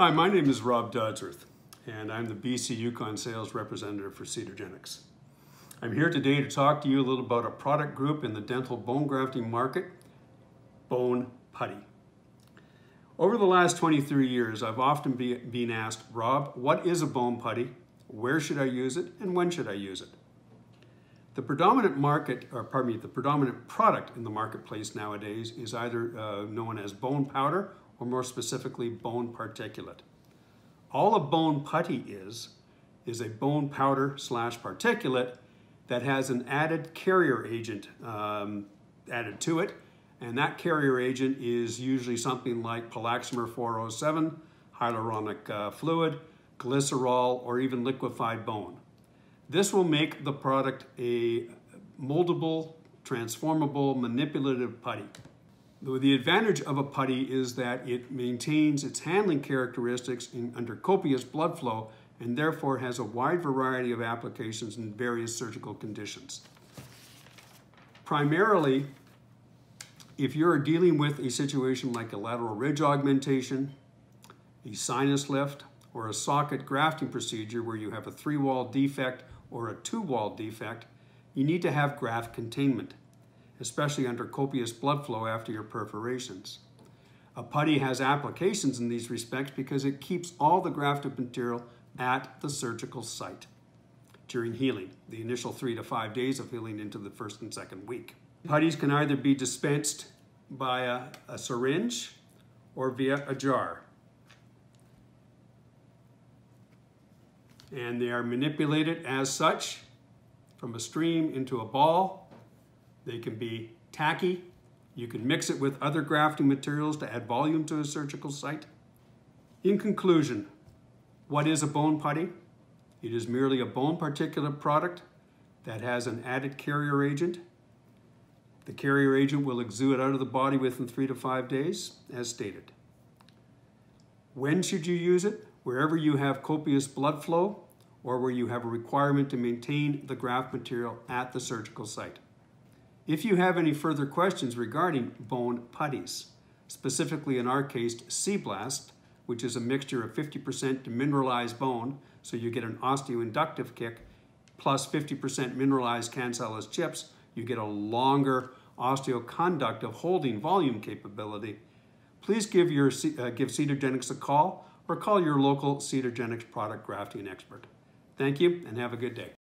Hi, my name is Rob Dodsworth, and I'm the BC Yukon sales representative for Citagenix. I'm here today to talk to you a little about a product group in the dental bone grafting market, bone putty. Over the last 23 years, I've often be, been asked, Rob, what is a bone putty? Where should I use it? And when should I use it? The predominant market, or pardon me, the predominant product in the marketplace nowadays is either uh, known as bone powder or more specifically bone particulate. All a bone putty is, is a bone powder slash particulate that has an added carrier agent um, added to it. And that carrier agent is usually something like poloxamer 407, hyaluronic uh, fluid, glycerol, or even liquefied bone. This will make the product a moldable, transformable, manipulative putty. The advantage of a putty is that it maintains its handling characteristics in, under copious blood flow and therefore has a wide variety of applications in various surgical conditions. Primarily, if you're dealing with a situation like a lateral ridge augmentation, a sinus lift, or a socket grafting procedure where you have a three-wall defect or a two-wall defect, you need to have graft containment especially under copious blood flow after your perforations. A putty has applications in these respects because it keeps all the grafted material at the surgical site during healing, the initial three to five days of healing into the first and second week. Putties can either be dispensed by a, a syringe or via a jar. And they are manipulated as such from a stream into a ball they can be tacky. You can mix it with other grafting materials to add volume to a surgical site. In conclusion, what is a bone putty? It is merely a bone particulate product that has an added carrier agent. The carrier agent will exude out of the body within three to five days, as stated. When should you use it? Wherever you have copious blood flow or where you have a requirement to maintain the graft material at the surgical site. If you have any further questions regarding bone putties, specifically in our case, C-Blast, which is a mixture of 50% demineralized bone, so you get an osteoinductive kick, plus 50% mineralized cancellous chips, you get a longer osteoconductive holding volume capability. Please give, your, uh, give Citagenix a call or call your local Citagenix product grafting expert. Thank you and have a good day.